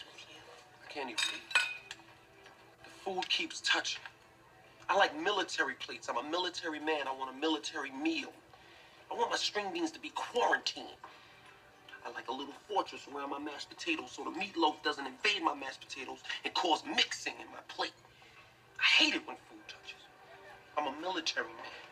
with you. I can't even eat. The food keeps touching. I like military plates. I'm a military man. I want a military meal. I want my string beans to be quarantined. I like a little fortress around my mashed potatoes so the meatloaf doesn't invade my mashed potatoes and cause mixing in my plate. I hate it when food touches. I'm a military man.